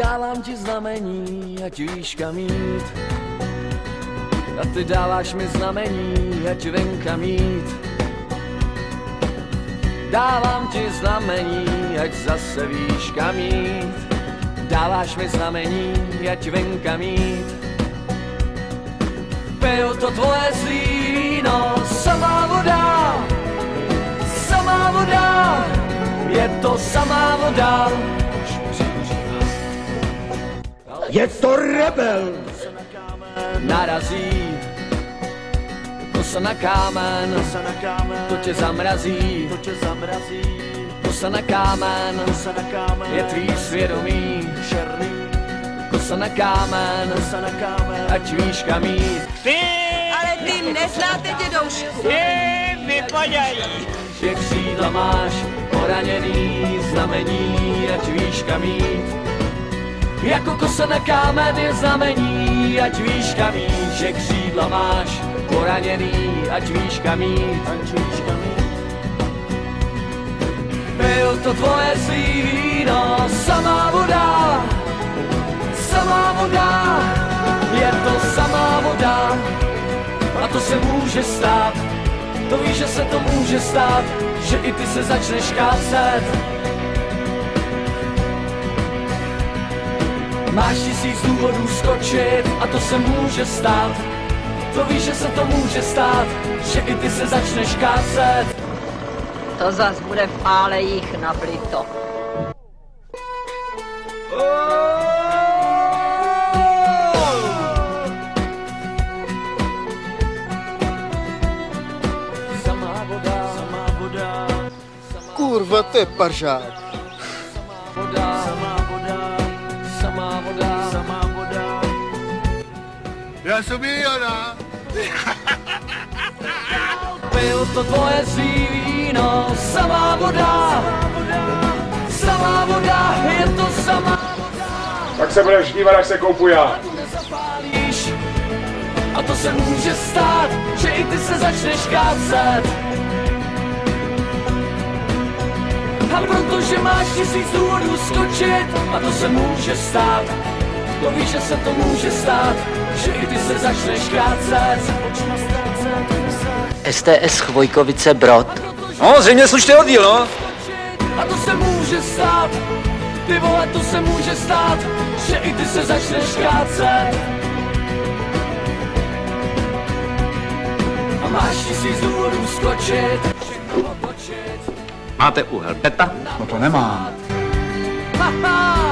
Dávám ti znamení, ať víš kam jít. A ty dáváš mi znamení, ať vím kam jít. Dávám ti znamení, ať zase víš kam jít. Dáváš mi znamení, ať vím kam jít. Piju to tvoje zlý víno, samá voda, samá voda, je to samá voda. Je to rebel! narazí. Kosa na kámen, Kosa na kámen, to tě zamrazí. to tě zamrazí. Kosa na kámen, Kosa na kámen, je tvý svědomí. černý. Kosa na kámen, Kosa na kámen, ať víš kam jít. Ale ty neznáte dědoušku. Že křídla máš poraněný znamení, ať víš kam jít. Jako kosa na kámen je znamení, ať víš kam jít. Že křídla máš poraněný, ať víš kam jít. ať víš kam jít. Pil to tvoje zlý víno, samá voda, samá voda, je to samá voda. A to se může stát, to víš, že se to může stát, že i ty se začneš kácet. Máš tisíc důvodů skočit a to se může stát. To víš, že se to může stát, že i ty se začneš kácet. To zas bude v álejích Samá voda, Kurva, to je pařák. Samá voda. samá voda. Já jsem miliona. Pil to tvoje zlý víno, samá voda, samá voda, je to samá Tak se budeš dívat, až se koupu já. A to se může stát, že i ty se začneš kácet. A protože máš tisíc důvodů skočit, a to se může stát, to víš, že se to může stát, že i ty se začneš kácet. STS Chvojkovice Brod. No, zřejmě slušný oddíl, no. A to se může stát, ty vole, to se může stát, že i ty se začneš kácet. A máš tisíc důvodů skočit. Máte úhel peta? No to nemám. Haha,